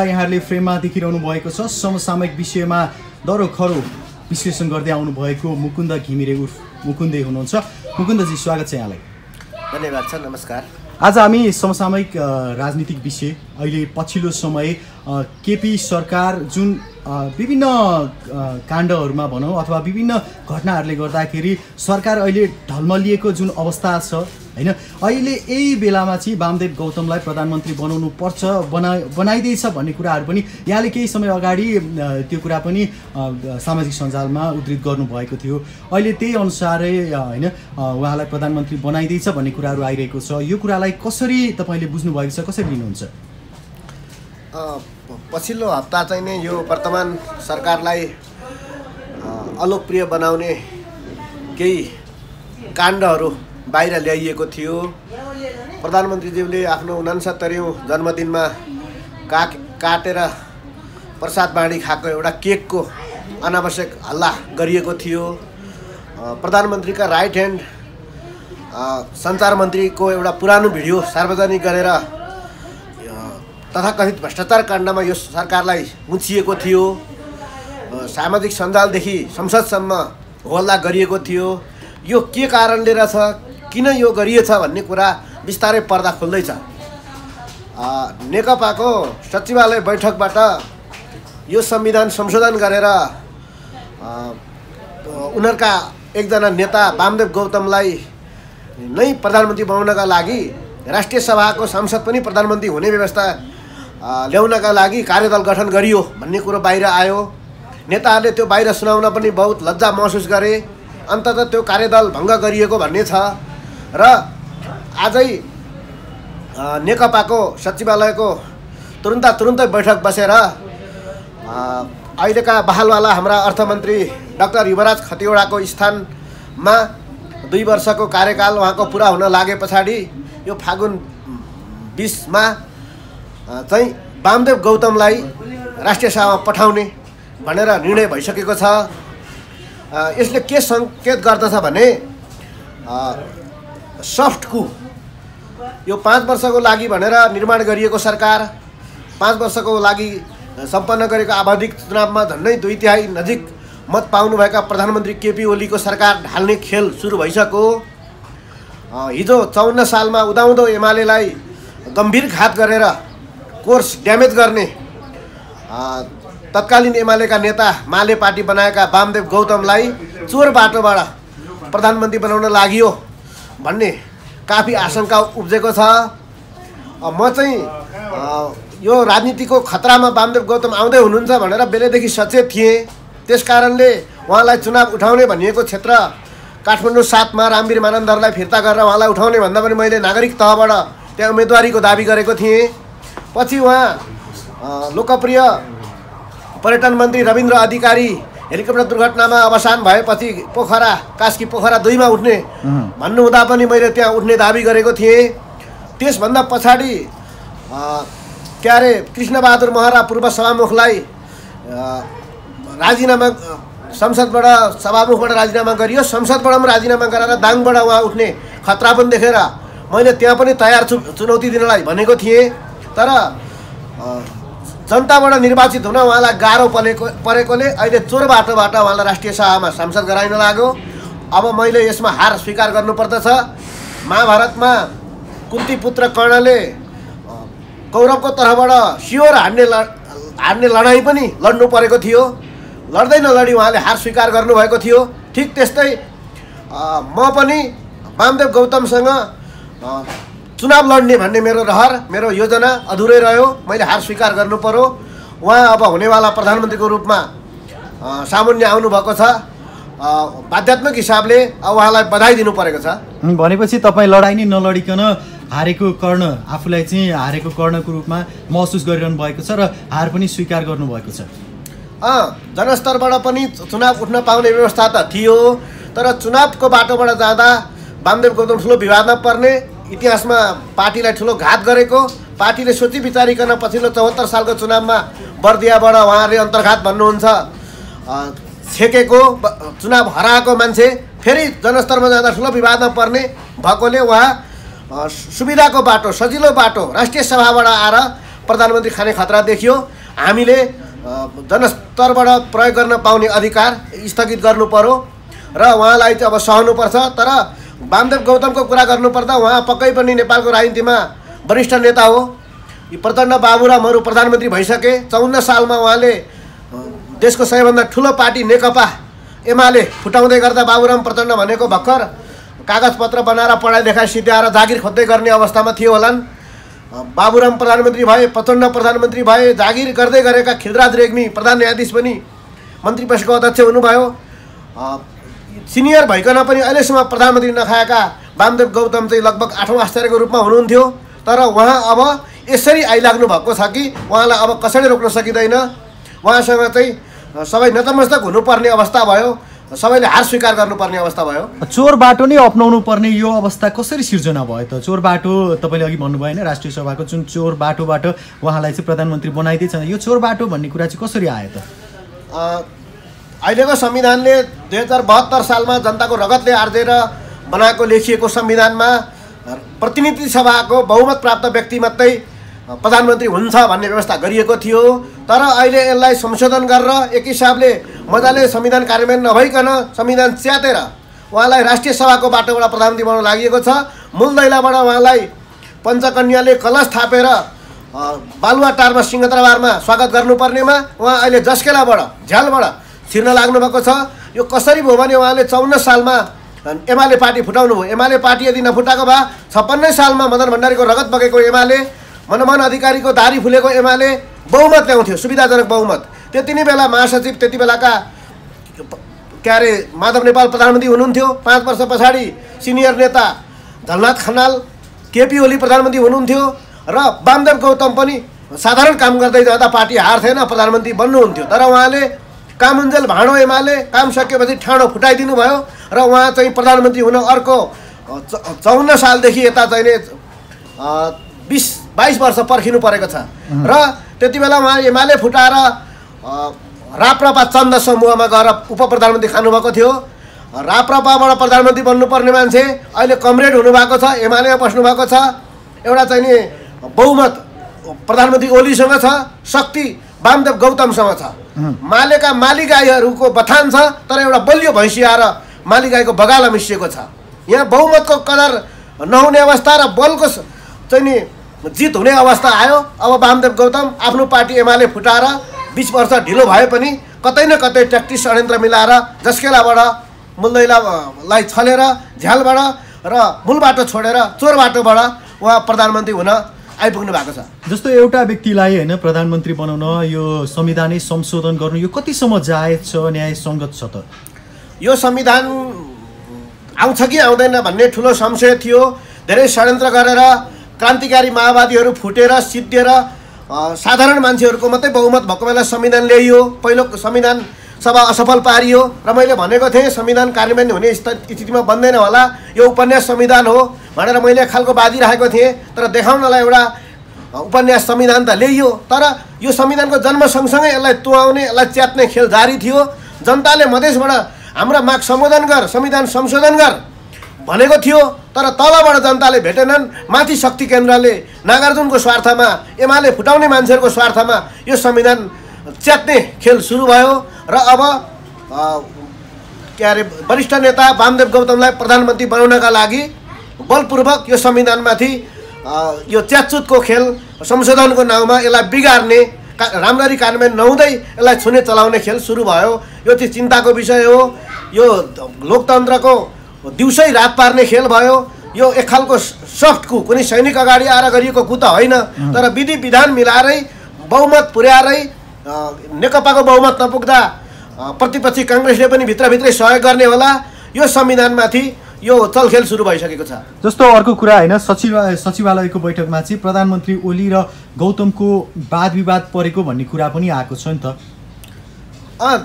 यहाँहरूले फ्रेममा देखिरहनु भएको छ। समसामयिक विषयमा दरो खरो विश्लेषण गर्दै आउनुभएको मुकुन्द घिमिरे उर्फ मुकुन्दे हुनुहुन्छ। मुकुन्दजी स्वागत छ यहाँलाई। धन्यवाद छ नमस्कार। आज हामी समसामयिक राजनीतिक विषय अहिले पछिल्लो समय केपी सरकार जुन विभिन्न काण्डहरूमा भनौँ अथवा विभिन्न घटनाहरूले गर्दाखेरि सरकार अहिले ढलमलिएको जुन अवस्था छ होइन? अहिले यही बेलामा चाहिँ वामदेव गौतमलाई प्रधानमन्त्री बनाउनु पर्छ बना बनाइदिएछ भन्ने कुराहरू पनि यहाँले केही समय अगाडि त्यो कुरा पनि सामाजिक सञ्जालमा उद्धृत गर्नुभएको थियो। अहिले त्यही अनुसारै होइन उहाँलाई प्रधानमन्त्री बनाइदिएछ भन्ने कुराहरू आइरहेको छ। यो कुरालाई कसरी तपाईँले बुझ्नुभएको छ कसरी लिनुहुन्छ? पछिल्लो हप्ता चाहिँ नै यो वर्तमान सरकारलाई अलोकप्रिय बनाउने केही काण्डहरू बाहिर ल्याइएको थियो। प्रधानमन्त्रीज्यूले आफ्नो उनासत्तरीौँ जन्मदिनमा काक काटेर प्रसाद बाँडी खाएको एउटा केकको अनावश्यक हल्ला गरिएको थियो। प्रधानमन्त्रीका राइट ह्यान्ड सञ्चार मन्त्रीको एउटा पुरानो भिडियो सार्वजनिक गरेर तथाकथित भ्रष्टाचार काण्डमा यो सरकारलाई मुछिएको थियो। सामाजिक सञ्जालदेखि संसदसम्म होल्ला गरिएको थियो। यो के कारणले रहेछ किन यो गरिएछ भन्ने कुरा बिस्तारै पर्दा खोल्दैछ। नेकपाको सचिवालय बैठकबाट यो संविधान संशोधन गरेर उनीहरूका एकजना नेता वामदेव गौतमलाई नै प्रधानमन्त्री बनाउनका लागि राष्ट्रिय सभाको सांसद पनि प्रधानमन्त्री हुने व्यवस्था ल्याउनका लागि कार्यदल गठन गरियो भन्ने कुरो बाहिर आयो। नेताहरूले त्यो बाहिर सुनाउन पनि बहुत लज्जा महसुस गरे। अन्तत त्यो कार्यदल भङ्ग गरिएको भन्ने छ। र आजै नेकपाको सचिवालयको तुरुन्त तुरुन्तै बैठक बसेर अहिलेका बहालवाला हाम्रा अर्थमन्त्री डाक्टर युवराज खतिवडाको स्थानमा दुई वर्षको कार्यकाल उहाँको पुरा हुन लागे पछाडि यो फागुन बिसमा चाहिँ वामदेव गौतमलाई राष्ट्रिय सभामा पठाउने भनेर निर्णय भइसकेको छ। यसले के सङ्केत गर्दछ भने सफ्ट कु यो पाँच वर्षको लागि भनेर निर्माण गरिएको सरकार पाँच वर्षको लागि सम्पन्न गरेको आवधिक चुनावमा झन्डै दुई तिहाई नजिक मत पाउनुभएका प्रधानमन्त्री केपी ओलीको सरकार ढाल्ने खेल सुरु भइसक्यो। हिजो चौन्न सालमा उदाउँदो एमालेलाई गम्भीर घात गरेर कोर्स ड्यामेज गर्ने। तत्कालीन एमालेका नेता माले पार्टी बनाएका वामदेव गौतमलाई चोर बाटोबाट प्रधानमन्त्री बनाउन लागि भन्ने काफी आशंका उब्जेको छ। म चाहिँ यो राजनीतिको खतरामा वामदेव गौतम आउँदै हुनुहुन्छ भनेर बेलैदेखि सचेत थिएँ। त्यस कारणले उहाँलाई चुनाव उठाउने भनिएको क्षेत्र काठमाडौँ सातमा रामवीर मानन्दरलाई फिर्ता गरेर उहाँलाई उठाउने भन्दा पनि मैले नागरिक तहबाट त्यहाँ उम्मेदवारीको दावी गरेको थिएँ। पछि उहाँ लोकप्रिय पर्यटन मन्त्री रविन्द्र अधिकारी हेलिकप्टर दुर्घटनामा अवसान भएपछि पोखरा कास्की पोखरा दुईमा उठ्ने। भन्नुहुँदा पनि मैले त्यहाँ उठ्ने दावी गरेको थिएँ। त्यसभन्दा पछाडि के अरे कृष्णबहादुर महरा पूर्व सभामुखलाई राजीनामा संसदबाट सभामुखबाट राजीनामा गरियो। संसदबाट पनि राजीनामा गराएर दाङबाट उहाँ उठ्ने खतरा पनि देखेर मैले त्यहाँ पनि तयार छु चुनौती दिनलाई भनेको थिएँ। तर जनताबाट निर्वाचित हुन उहाँलाई गाह्रो परेको परेकोले अहिले चोर बाटोबाट उहाँलाई राष्ट्रिय सभामा सांसद गराइन लाग्यो। अब मैले यसमा हार स्वीकार गर्नुपर्दछ। महाभारतमा कुन्ती पुत्र कर्णले कौरवको तर्फबाट सियोर हान्ने ल हान्ने लडाइँ पनि लड्नु परेको थियो। लड्दै नलडी उहाँले हार स्वीकार गर्नुभएको थियो। ठिक त्यस्तै म पनि वामदेव गौतमसँग चुनाव लड्ने भन्ने मेरो रहर मेरो योजना अधुरै रह्यो मैले हार स्वीकार गर्नु पर्यो। उहाँ अब हुनेवाला प्रधानमन्त्रीको रूपमा सामुन्य आउनुभएको छ। बाध्यात्मक हिसाबले उहाँलाई बधाई दिनु परेको छ। भनेपछि तपाईँ लडाइँ नै नलडिकन हारेको कर्ण आफूलाई चाहिँ हारेको कर्णको रूपमा महसुस गरिरहनु भएको छ र हार पनि स्वीकार गर्नुभएको छ। अँ जनस्तरबाट पनि चुनाव उठ्न पाउने व्यवस्था त थियो तर चुनावको बाटोबाट जाँदा वामदेव गौतम ठुलो विवादमा पर्ने इतिहासमा पार्टीलाई ठुलो घात गरेको पार्टीले सोची विचारिकन पछिल्लो चौहत्तर सालको चुनावमा बर्दियाबाट उहाँहरूले अन्तर्घात भन्नुहुन्छ। छेकेको चुनाव हराएको मान्छे फेरि जनस्तरमा जाँदा ठुलो विवादमा पर्ने भएकोले उहाँ सुविधाको बाटो सजिलो बाटो राष्ट्रिय सभाबाट आएर प्रधानमन्त्री खाने खतरा देखियो। हामीले जनस्तरबाट प्रयोग गर्न पाउने अधिकार स्थगित गर्नु पर्यो र उहाँलाई चाहिँ अब सहनुपर्छ तर वामदेव गौतमको कुरा गर्नुपर्दा उहाँ पक्कै पनि नेपालको राजनीतिमा वरिष्ठ नेता हो। यी प्रचण्ड बाबुरामहरू प्रधानमन्त्री भइसके चौन्न सालमा उहाँले देशको सबैभन्दा ठुलो पार्टी नेकपा एमाले फुटाउँदै गर्दा बाबुराम प्रचण्ड भनेको भर्खर कागजपत्र बनाएर पढाइ लेखाइ सिद्ध्याएर जागिर खोज्दै गर्ने अवस्थामा थियो होलान्। बाबुराम प्रधानमन्त्री भए प्रचण्ड प्रधानमन्त्री भए जागिर गर्दै गरेका खिलराज रेग्मी प्रधान न्यायाधीश पनि मन्त्री परिषदको अध्यक्ष हुनुभयो। सिनियर भइकन पनि अहिलेसम्म प्रधानमन्त्री नखाएका वामदेव गौतम चाहिँ लगभग आठौँ आश्चर्यको रूपमा हुनुहुन्थ्यो। तर उहाँ अब यसरी आइलाग्नु भएको छ कि उहाँलाई अब कसैले रोक्न सकिँदैन। उहाँसँग चाहिँ सबै नतमस्तक हुनुपर्ने अवस्था भयो। सबैले हार स्वीकार गर्नुपर्ने अवस्था भयो। चोर बाटो नै अप्नाउनु पर्ने यो अवस्था कसरी सिर्जना भयो त? चोर बाटो तपाईँले अघि भन्नुभयो होइन राष्ट्रिय सभाको जुन चोर बाटोबाट उहाँलाई चाहिँ प्रधानमन्त्री बनाइदिएछ। यो चोर बाटो भन्ने कुरा चाहिँ कसरी आयो त? अहिलेको संविधानले दुई हजार बहत्तर सालमा जनताको रगतले आर्जेर बनाएको लेखिएको संविधानमा प्रतिनिधि सभाको बहुमत प्राप्त व्यक्ति मात्रै प्रधानमन्त्री हुन्छ भन्ने व्यवस्था गरिएको थियो। तर अहिले यसलाई संशोधन गरेर एक हिसाबले मजाले संविधान कार्यान्वयन नभइकन संविधान च्यातेर उहाँलाई राष्ट्रिय सभाको बाटोबाट प्रधानमन्त्री बनाउन लागि छ। मूल दैलाबाट उहाँलाई पञ्चकन्याले कलश थापेर अ, बालुवाटारमा सिंहदरबारमा स्वागत गर्नुपर्नेमा उहाँ अहिले जस्केलाबाट झ्यालबाट छिर्न लाग्नुभएको छ। यो कसरी भयो भने उहाँले चौन्न सालमा एमाले पार्टी फुटाउनु भयो। एमाले पार्टी यदि नफुटाएको भए छप्पन्नै सालमा मदन भण्डारीको रगत बगेको एमाले मनमोहन अधिकारीको दारी फुलेको एमाले बहुमत ल्याउँथ्यो सुविधाजनक बहुमत। त्यति नै बेला महासचिव त्यति बेलाका के अरे माधव नेपाल प्रधानमन्त्री हुनुहुन्थ्यो। पाँच वर्ष पछाडि सिनियर नेता झलनाथ खनाल केपी ओली प्रधानमन्त्री हुनुहुन्थ्यो र वामदेव गौतम पनि साधारण काम गर्दै जाँदा पार्टी हार्थेन प्रधानमन्त्री बन्नुहुन्थ्यो। तर उहाँले कामुन्जेल भाँडो एमाले काम सकेपछि ठाडो फुटाइदिनु भयो र उहाँ चाहिँ प्रधानमन्त्री हुन अर्को चौन्न सालदेखि यता चाहिँ बिस बाइस वर्ष पर्खिनु परेको छ। र त्यति बेला उहाँ एमाले फुटाएर राप्रपा चन्द समूहमा गएर उप प्रधानमन्त्री खानुभएको थियो। राप्रपाबाट प्रधानमन्त्री बन्नुपर्ने मान्छे अहिले कमरेड हुनुभएको छ एमालेमा बस्नुभएको छ। एउटा चाहिँ नि बहुमत प्रधानमन्त्री ओलीसँग छ शक्ति वामदेव गौतमसँग छ। मालेका माली गाईहरूको बथान छ तर एउटा बलियो भैँसी आएर माली गाईको बगाला मिसिएको छ। यहाँ बहुमतको कदर नहुने अवस्था र बलको चाहिँ नि जित हुने अवस्था आयो। अब वामदेव गौतम आफ्नो पार्टी एमाले फुटाएर बिस वर्ष ढिलो भए पनि कतै न कतै ट्याक्टिस षड्यन्त्र मिलाएर जस्केलाबाट मूलदैलालाई छलेर झ्यालबाट र मूल बाटो छोडेर चोर बाटोबाट उहाँ प्रधानमन्त्री हुन आइपुग्नु भएको छ। जस्तो एउटा व्यक्तिलाई होइन प्रधानमन्त्री बनाउन यो संविधानै संशोधन गर्नु यो कतिसम्म जायज छ न्याय सङ्गत छ त? यो संविधान आउँछ कि आउँदैन भन्ने ठुलो संशय थियो। धेरै षड्यन्त्र गरेर क्रान्तिकारी माओवादीहरू फुटेर सिद्धिएर साधारण मान्छेहरूको मात्रै बहुमत भएको बेला संविधान ल्याइयो। पहिलो संविधान सभा असफल पारियो। र मैले भनेको थिएँ संविधान कार्यान्वयन हुने स्थ- स्थितिमा बन्दैन होला। यो उपन्यास संविधान हो। भनेर मैले खालको बाजिरहेको थिएँ तर देखाउनलाई एउटा उपन्यास संविधान त ल्याइयो तर यो संविधानको जन्म सँगसँगै यसलाई तुहाउने यसलाई च्यात्ने खेल जारी थियो। जनताले मधेसबाट हाम्रा माग सम्बोधन गर संविधान संशोधन गर भनेको थियो तर तलबाट जनताले भेटेनन्। माथि शक्ति केन्द्रले नागार्जुनको स्वार्थमा एमाले फुटाउने मान्छेहरूको स्वार्थमा यो संविधान च्यात्ने खेल सुरु भयो र अब के अरे वरिष्ठ नेता वामदेव गौतमलाई प्रधानमन्त्री बनाउनका लागि बलपूर्वक यो संविधानमाथि यो च्यातचुतको खेल संशोधनको नाउँमा यसलाई बिगार्ने का राम्ररी कार्यान्वयन नहुँदै यसलाई छुने चलाउने खेल सुरु भयो। यो चाहिँ चिन्ताको विषय हो। यो लोकतन्त्रको दिउँसै रात पार्ने खेल भयो। यो एक खालको सफ्ट कु कुनै सैनिक अगाडि आएर गरिएको कु त होइन। तर विधि विधान मिलाएरै बहुमत पुर्याएरै नेकपाको बहुमत नपुग्दा प्रतिपक्षी काङ्ग्रेसले पनि भित्रभित्रै सहयोग गर्ने होला। यो संविधानमाथि यो चलखेल सुरु भइसकेको छ। जस्तो अर्को कुरा होइन सचिवालय सचिवालयको बैठकमा चाहिँ प्रधानमन्त्री ओली र गौतमको वाद विवाद परेको भन्ने कुरा पनि आएको छ नि त।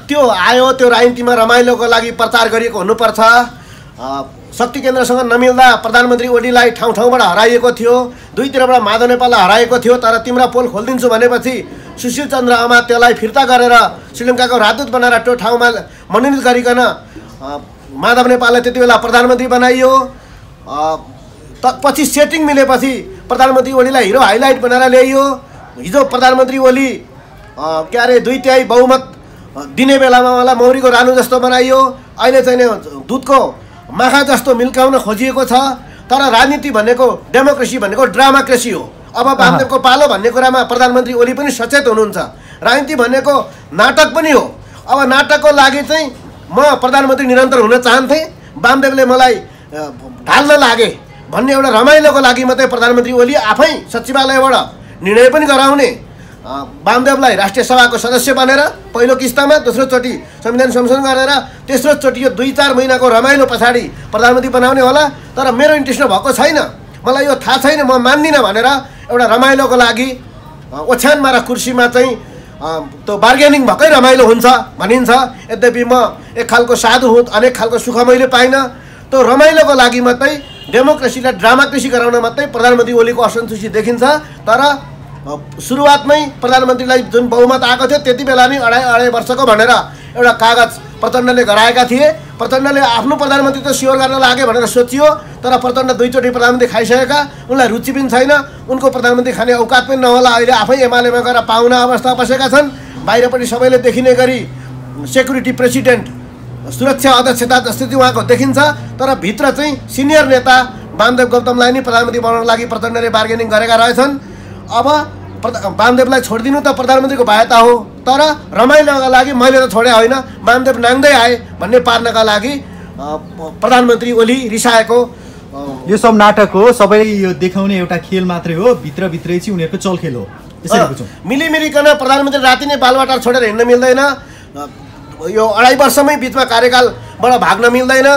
त्यो आयो त्यो राजनीतिमा रमाइलोको लागि प्रचार गरिएको हुनुपर्छ। शक्ति केन्द्रसँग नमिल्दा प्रधानमन्त्री ओलीलाई ठाउँ ठाउँबाट हराइएको थियो। दुईतिरबाट माधव नेपाललाई हराएको थियो तर तिम्रा पोल खोलिदिन्छु भनेपछि सुशील चन्द्र अमात्यलाई फिर्ता गरेर श्रीलङ्काको राजदूत बनाएर त्यो ठाउँमा मनोनित गरिकन माधव नेपाललाई त्यति बेला प्रधानमन्त्री बनाइयो। त पछि सेटिङ मिलेपछि प्रधानमन्त्री ओलीलाई हिरो हाइलाइट बनाएर ल्याइयो। हिजो प्रधानमन्त्री ओली के अरे दुई तिहाई बहुमत दिने बेलामा उहाँलाई मौरीको रानु जस्तो बनाइयो। अहिले चाहिँ दुधको माखा जस्तो मिल्काउन खोजिएको छ। तर राजनीति भनेको डेमोक्रेसी भनेको ड्रामाक्रेसी हो। अब वामदेवको पालो भन्ने कुरामा प्रधानमन्त्री ओली पनि सचेत हुनुहुन्छ। राजनीति भनेको नाटक पनि हो। अब नाटकको लागि चाहिँ म प्रधानमन्त्री निरन्तर हुन चाहन्थेँ। वामदेवले मलाई ढाल्न लागे भन्ने एउटा रमाइलोको लागि मात्रै प्रधानमन्त्री ओली आफै सचिवालयबाट निर्णय पनि गराउने वामदेवलाई राष्ट्रिय सभाको सदस्य बनेर पहिलो किस्तामा दोस्रोचोटि संविधान संशोधन गरेर तेस्रोचोटि यो दुई चार महिनाको रमाइलो पछाडि प्रधानमन्त्री बनाउने होला। तर मेरो इन्ट्रेस्ट भएको छैन। मलाई यो थाहा छैन म मान्दिनँ भनेर एउटा रमाइलोको लागि ओछ्यानमा र कुर्सीमा चाहिँ त्यो बार्गेनिङ भएकै रमाइलो हुन्छ भनिन्छ। यद्यपि म एक खालको साधु हुँ अनेक खालको सुख मैले पाइनँ। त्यो रमाइलोको लागि मात्रै डेमोक्रेसीलाई ड्रामाक्रेसी गराउन मात्रै प्रधानमन्त्री ओलीको असन्तुष्टि देखिन्छ। तर सुरुवातमै प्रधानमन्त्रीलाई जुन बहुमत आएको थियो त्यति बेला नै अढाई अढाई वर्षको भनेर एउटा कागज प्रचण्डले गराएका थिए। प्रचण्डले आफ्नो प्रधानमन्त्री त स्योर गर्न लागे भनेर सोचियो तर प्रचण्ड दुईचोटि प्रधानमन्त्री खाइसकेका उनलाई रुचि पनि छैन। उनको प्रधानमन्त्री खाने औकात पनि नहोला। अहिले आफै एमालेमा गएर पाहुना अवस्था बसेका छन्। बाहिरपट्टि सबैले देखिने गरी सेक्युरिटी प्रेसिडेन्ट सुरक्षा अध्यक्षता जस्तै उहाँको देखिन्छ। तर भित्र चाहिँ सिनियर नेता वामदेव गौतमलाई नै प्रधानमन्त्री बनाउनको लागि प्रचण्डले बार्गेनिङ गरेका रहेछन्। अब वामदेवलाई छोडिदिनु त प्रधानमन्त्रीको बाध्यता हो। तर रमाइलोका लागि मैले त छोडे होइन। वामदेव नाङ्दै आए भन्ने पार्नका लागि प्रधानमन्त्री ओली रिसाएको। यो सब नाटक हो सबै यो देखाउने एउटा खेल मात्रै हो भित्रभित्रै चाहिँ उनीहरूको चलखेल हो। मिलिमिलिकन प्रधानमन्त्री राति नै बालवाटार छोडेर हिँड्न मिल्दैन। यो अढाई वर्षमै बिचमा कार्यकालबाट भाग्न मिल्दैन।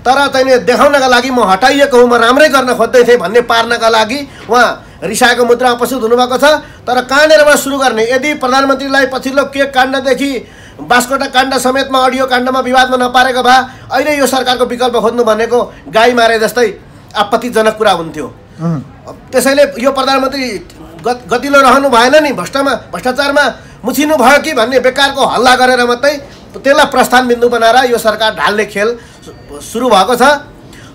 तर चाहिँ नि देखाउनका लागि म हटाइएको हुँ म राम्रै गर्न खोज्दै थिएँ भन्ने पार्नका लागि उहाँ रिसाएको मुद्रामा उपस्थित हुनुभएको छ। तर कहाँनिरबाट सुरु गर्ने यदि प्रधानमन्त्रीलाई पछिल्लो केक काण्डदेखि बास्कोटा काण्ड समेतमा अडियो काण्डमा विवादमा नपारेको भए अहिले यो सरकारको विकल्प खोज्नु भनेको गाई मारे जस्तै आपत्तिजनक कुरा हुन्थ्यो। त्यसैले यो प्रधानमन्त्री गत गतिलो रहनु भएन नि भ्रष्टमा भ्रष्टाचारमा मुछिनु भयो कि भन्ने बेकारको हल्ला गरेर मात्रै त्यसलाई प्रस्थान बिन्दु बनाएर यो सरकार ढाल्ने खेल सुरु भएको छ।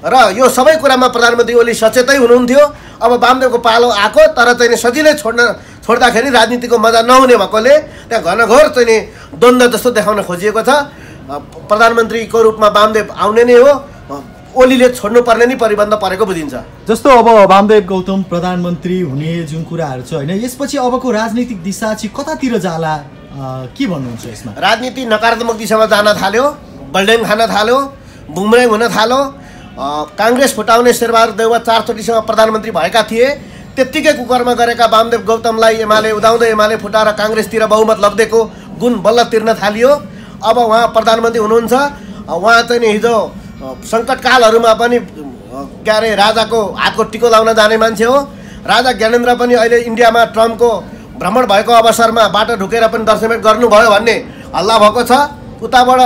र यो सबै कुरामा प्रधानमन्त्री ओली सचेतै हुनुहुन्थ्यो। अब वामदेवको पालो आएको तर चाहिँ नि सजिलै छोड्न छोड्दाखेरि राजनीतिको मजा नहुने भएकोले त्यहाँ घनघोर चाहिँ नि द्वन्द्व जस्तो देखाउन खोजिएको छ। प्रधानमन्त्रीको रूपमा वामदेव आउने नै हो। ओलीले छोड्नुपर्ने नै परिबन्ध परेको बुझिन्छ। जस्तो अब वामदेव गौतम प्रधानमन्त्री हुने जुन कुराहरू छ होइन यसपछि अबको राजनीतिक दिशा चाहिँ कतातिर जाला? के भन्नुहुन्छ यसमा? राजनीति नकारात्मक दिशामा जान थाल्यो बल्डेन खान थाल्यो बुमरेङ हुन थाल्यो काङ्ग्रेस फुटाउने शेरबहादुर देउवा चारचोटिसँग प्रधानमन्त्री भएका थिए त्यत्तिकै कुकरमा गरेका वामदेव गौतमलाई एमाले उदाउँदै एमाले फुटाएर काङ्ग्रेसतिर बहुमत लग्देको गुण बल्ल तिर्न थालियो। अब उहाँ प्रधानमन्त्री हुनुहुन्छ। उहाँ चाहिँ नि हिजो सङ्कटकालहरूमा पनि के अरे राजाको हातको टिको लाउन जाने मान्छे हो। राजा ज्ञानेन्द्र पनि अहिले इन्डियामा ट्रम्पको भ्रमण भएको अवसरमा बाटो ढुकेर पनि दर्शनभेट गर्नुभयो भन्ने हल्ला भएको छ। उताबाट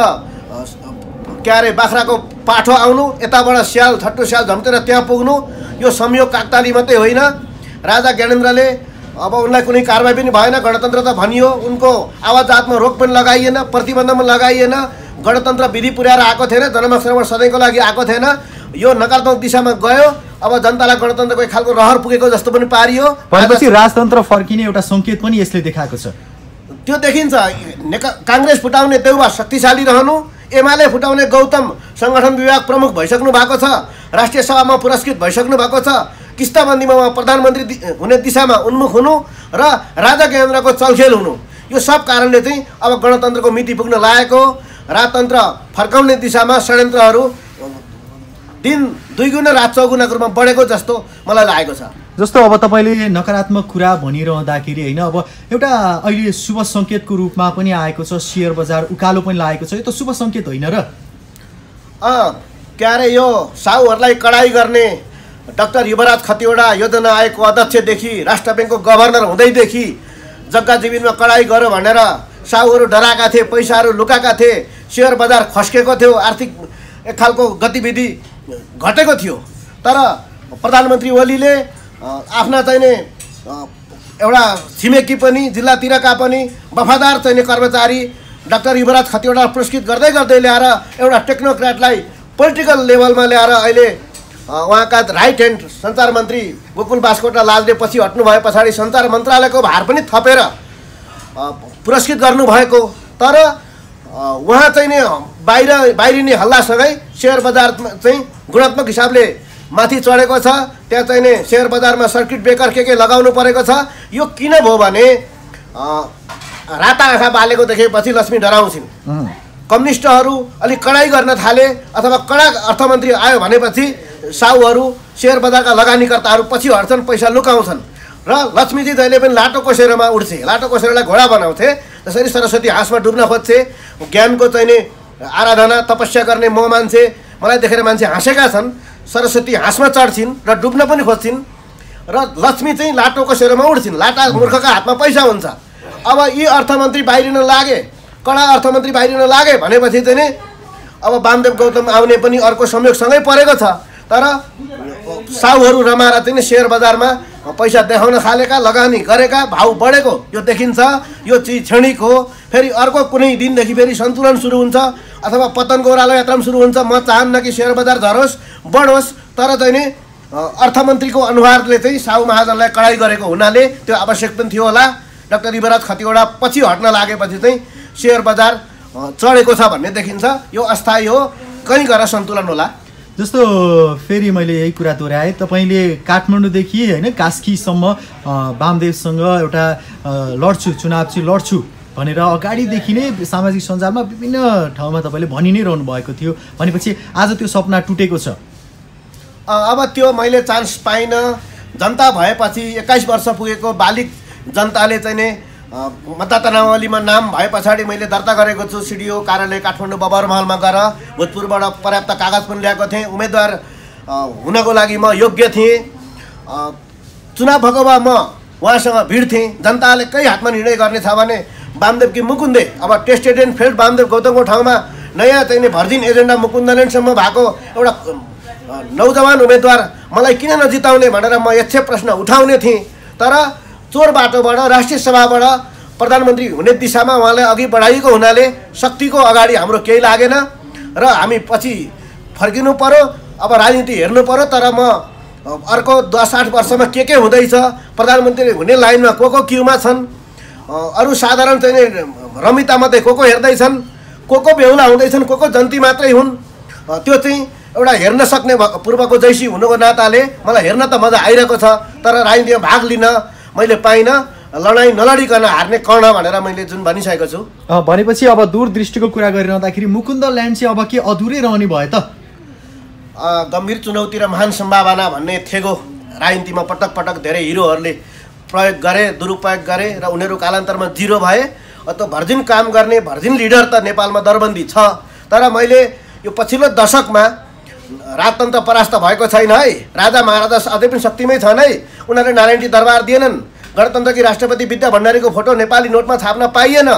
अ, के अरे बाख्राको पाठो आउनु यताबाट स्याल छट्टु स्याल झम्टेर त्यहाँ पुग्नु यो संयोग काकताली मात्रै होइन। राजा ज्ञानेन्द्रले अब उनलाई कुनै कारवाही पनि भएन गणतन्त्र त भनियो उनको आवाजातमा रोक पनि लगाइएन प्रतिबन्ध पनि लगाइएन गणतन्त्र विधि पुर्याएर आएको थिएन जनमश्रमण सधैँको लागि आएको थिएन। यो नकारात्मक दिशामा गयो अब जनतालाई गणतन्त्रको एक खालको रहर पुगेको जस्तो पनि पारियो। भनेपछि राजतन्त्र फर्किने एउटा सङ्केत पनि यसले देखाएको छ। त्यो देखिन्छ नेका काङ्ग्रेस फुटाउने देउवा शक्तिशाली रहनु एमाले फुटाउने गौतम सङ्गठन विभाग प्रमुख भइसक्नु भएको छ। राष्ट्रिय सभामा पुरस्कृत भइसक्नु भएको छ। किस्ताबन्दीमा उहाँ प्रधानमन्त्री हुने दिशामा उन्मुख हुनु र राजा ज्ञानेन्द्रको चलखेल हुनु। यो सब कारणले चाहिँ अब गणतन्त्रको मिति पुग्न लागेको राजतन्त्र फर्काउने दिशामा षड्यन्त्रहरू दिन दुई गुणा रात चौगुणाको रूपमा बढेको जस्तो मलाई लागेको छ। जस्तो अब तपाईँले नकारात्मक कुरा भनिरहँदाखेरि होइन अब एउटा अहिले शुभ सङ्केतको रूपमा पनि आएको छ सेयर बजार उकालो पनि लागेको छ यो त शुभ सङ्केत होइन र? अँ के अरे यो साहुहरूलाई कडाइ गर्ने डाक्टर युवराज खतिवडा योजना आयोगको अध्यक्षदेखि राष्ट्र ब्याङ्कको गभर्नर हुँदैदेखि जग्गा जमिनमा कडाइ गर्यो भनेर साहुहरू डराएका थिए पैसाहरू लुकाएका थिए सेयर बजार खस्केको थियो आर्थिक एक खालको गतिविधि घटेको थियो। तर प्रधानमन्त्री ओलीले आफ्ना चाहिने अँ, एउटा छिमेकी पनि जिल्लातिरका पनि वफादार चाहिने कर्मचारी डाक्टर युवराज खतिवटा पुरस्कृत गर्दै गर्दै ल्याएर एउटा टेक्नोक्राटलाई पोलिटिकल लेभलमा ल्याएर अहिले उहाँका राइट ह्यान्ड सञ्चार मन्त्री गोकुल बास्कोटा लालले पछि हट्नु भए पछाडि सञ्चार मन्त्रालयको भार पनि थपेर पुरस्कृत गर्नुभएको। तर उहाँ चाहिँ नि बाहिर बाहिरिने हल्लासँगै सेयर बजार चाहिँ गुणात्मक हिसाबले माथि चढेको छ त्यहाँ चाहिँ नि सेयर बजारमा सर्किट ब्रेकर के के लगाउनु परेको छ यो किन भयो भने राता आँखा बालेको देखेपछि लक्ष्मी डराउँछिन्। कम्युनिस्टहरू अलिक कडाइ गर्न थाले अथवा कडा अर्थमन्त्री आयो भनेपछि साहुहरू सेयर बजारका लगानीकर्ताहरू पछि हट्छन् पैसा लुकाउँछन्। र लक्ष्मीजी जहिले पनि लाटो कोसेरोमा उठ्छे लाटो कोसेरोलाई घोडा बनाउँथे त्यसरी सरस्वती हाँसमा डुब्न खोज्छे ज्ञानको चाहिँ नि आराधना तपस्या गर्ने म मान्छे मलाई देखेर मान्छे हाँसेका छन्। सरस्वती हाँसमा चढ्छिन् र डुब्न पनि खोज्छिन् र लक्ष्मी चाहिँ लाटो कोसेरोमा उठ्छिन् लाटा मूर्खका हातमा पैसा हुन्छ। अब यी अर्थमन्त्री बाहिरिन लागे कडा अर्थमन्त्री बाहिरिन लागे भनेपछि चाहिँ नि अब वामदेव गौतम आउने पनि अर्को संयोगसँगै परेको छ। तर साहुहरू रमाएर चाहिँ नि सेयर बजारमा पैसा देखाउन थालेका लगानी गरेका भाउ बढेको यो देखिन्छ यो चिज क्षणिक हो। फेरि अर्को कुनै दिनदेखि फेरि सन्तुलन सुरु हुन्छ अथवा पतनको ओह्रालो यात्रा सुरु हुन्छ। म चाहन्न कि सेयर बजार झरोस् बढोस् तर चाहिँ नि अर्थमन्त्रीको अनुहारले चाहिँ साहु महाजनलाई कडाइ गरेको हुनाले त्यो आवश्यक पनि थियो होला। डाक्टर युवराज खतिवडा पछि हट्न लागेपछि चाहिँ सेयर बजार चढेको छ भन्ने देखिन्छ। यो अस्थायी हो। कहीँ गएर सन्तुलन होला? जस्तो फेरि मैले यही कुरा दोहोऱ्याएँ तपाईँले काठमाडौँदेखि होइन कास्कीसम्म वामदेवसँग एउटा लड्छु चुनाव चाहिँ लड्छु भनेर अगाडिदेखि नै सामाजिक सञ्जालमा विभिन्न ठाउँमा तपाईँले भनि नै रहनु भएको थियो। भनेपछि आज त्यो सपना टुटेको छ। अब त्यो मैले चान्स पाइनँ। जनता भएपछि एक्काइस वर्ष पुगेको बालिक जनताले चाहिँ नि अ, मतदाता नावलीमा नाम भए पछाडि मैले दर्ता गरेको छु सिडिओ कार्यालय काठमाडौँ बबर महलमा गएर भोजपुरबाट पर्याप्त कागज पनि ल्याएको थिएँ। उम्मेदवार हुनको लागि म योग्य थिएँ। चुनाव भएको भए म उहाँसँग भिड थिएँ। जनताले कही हातमा निर्णय गर्ने छ भने वामदेव कि मुकुन्दे? अब टेस्टेड एन्ड फेल्ड वामदेव गौतमको ठाउँमा नयाँ चाहिँ भर्जिन एजेन्डा मुकुन्दलेनसम्म भएको एउटा नौजवान उम्मेदवार मलाई किन नजिताउने भनेर म यक्ष प्रश्न उठाउने थिएँ। तर चोर बाटोबाट राष्ट्रिय सभाबाट प्रधानमन्त्री हुने दिशामा उहाँलाई अघि बढाइएको हुनाले शक्तिको अगाडि हाम्रो केही लागेन र हामी पछि फर्किनु पर्यो अब राजनीति हेर्नु पर्यो तर म अर्को दस आठ वर्षमा के के हुँदैछ प्रधानमन्त्री हुने लाइनमा को को क्युमा छन् अरू साधारण चाहिँ रमिता मात्रै को को हेर्दैछन् को को बेहुला हुँदैछन् को को जन्ती मात्रै हुन् त्यो चाहिँ एउटा हेर्न सक्ने पूर्वको जैसी हुनुको नाताले मलाई हेर्न त मजा आइरहेको छ तर राजनीतिमा भाग लिन मैले पाइनँ लडाइँ नलडिकन हार्ने कर्ण भनेर मैले जुन भनिसकेको छु। भनेपछि अब दूरदृष्टिको कुरा गरिरहँदाखेरि मुकुन्द ल्यान्ड चाहिँ अब के अधुरै रहने भयो त? गम्भीर चुनौती र महान सम्भावना भन्ने थेगो राजनीतिमा पटक पटक धेरै हिरोहरूले प्रयोग गरे दुरुपयोग गरे र उनीहरू कालान्तरमा जिरो भए अ, त्यो भर्जिन काम गर्ने भर्जिन लिडर त नेपालमा दरबन्दी छ। तर मैले यो पछिल्लो दशकमा राजतन्त्र परास्त भएको छैन है। राजा महाराजा अझै पनि शक्तिमै छन् है। उनीहरूले नारायणजी दरबार दिएनन्। गणतन्त्रकी राष्ट्रपति विद्या भण्डारीको फोटो नेपाली नोटमा छाप्न पाइएन।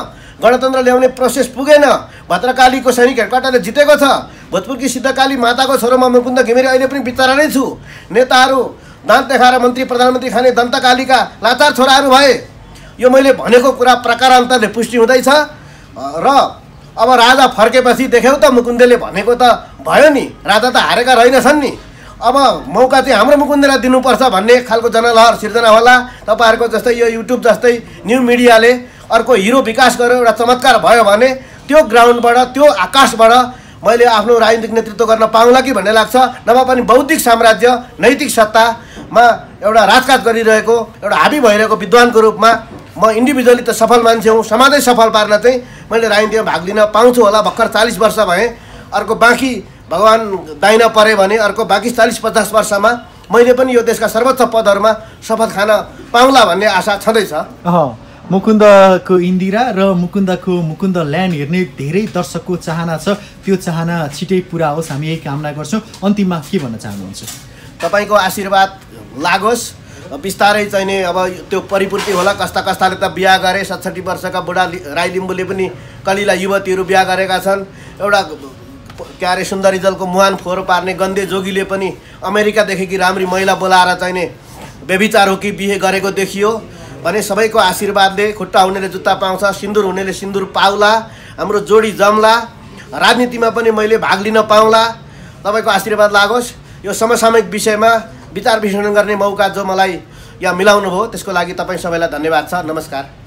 गणतन्त्र ल्याउने प्रोसेस पुगेन। भद्रकालीको सैनिक हेडक्वार्टरले जितेको छ। भोजपुरकी सिद्धकाली माताको छोरोमा मुकुन्द घिमिरे अहिले पनि बिचरा नै छु। नेताहरू दाँत देखाएर मन्त्री प्रधानमन्त्री खाने दन्तकालीका लाचार छोराहरू भए। यो मैले भनेको कुरा प्रकारान्तरले पुष्टि हुँदैछ। र अब राजा फर्केपछि देख्यौ त मुकुन्दले भनेको त भयो नि राजा त हारेका रहेनछन् नि। अब मौका चाहिँ हाम्रो मुकुन्देलाई दिनुपर्छ भन्ने खालको जनलहर सिर्जना होला। तपाईँहरूको जस्तै यो युट्युब जस्तै न्यु मिडियाले अर्को हिरो विकास गरेर एउटा चमत्कार भयो भने त्यो ग्राउन्डबाट त्यो आकाशबाट मैले आफ्नो राजनीतिक नेतृत्व गर्न पाउँला कि भन्ने लाग्छ। नभए पनि बौद्धिक साम्राज्य नैतिक सत्तामा एउटा राजकाज गरिरहेको एउटा हाबी भइरहेको विद्वानको रूपमा म इन्डिभिजुअली त सफल मान्छे हुँ समाजै सफल पार्न चाहिँ मैले राजनीतिमा भाग लिन पाउँछु होला भर्खर चालिस वर्ष भएँ। अर्को बाँकी भगवान् दाहिना परे भने अर्को बाँकी चालिस पचास वर्षमा मैले पनि यो देशका सर्वोच्च पदहरूमा शपथ खान पाउँला भन्ने आशा छँदैछ। मुकुन्दको इन्दिरा र मुकुन्दको मुकुन्द ल्यान्ड हेर्ने धेरै दर्शकको चाहना छ। त्यो चाहना छिटै पुरा होस् हामी यही कामना गर्छौँ। अन्तिममा के भन्न चाहनुहुन्छ? तपाईँको आशीर्वाद लागोस्। बिस्तारै चाहिँ नि अब त्यो परिपूर्ति होला कस्ता कस्ताले त बिहा गरे सतसट्ठी वर्षका बुढा राई लिम्बूले पनि कलिला युवतीहरू बिहा गरेका छन्। एउटा के अरे सुन्दरी जलको मुहान फोहोर पार्ने गन्दे जोगीले पनि अमेरिकादेखि राम्री महिला बोलाएर चाहिँ नि बेबिचार हो कि बिहे गरेको देखियो। भने सबैको आशीर्वादले खुट्टा हुनेले जुत्ता पाउँछ सिन्दुर हुनेले सिन्दुर पाउला हाम्रो जोडी जम्ला। राजनीतिमा पनि मैले भाग लिन पाउँला। तपाईँको आशीर्वाद लागोस्। यो समसामयिक विषयमा विचार विश्लेषण गर्ने मौका जो मलाई यहाँ मिलाउनु भयो त्यसको लागि तपाईँ सबैलाई धन्यवाद छ। नमस्कार।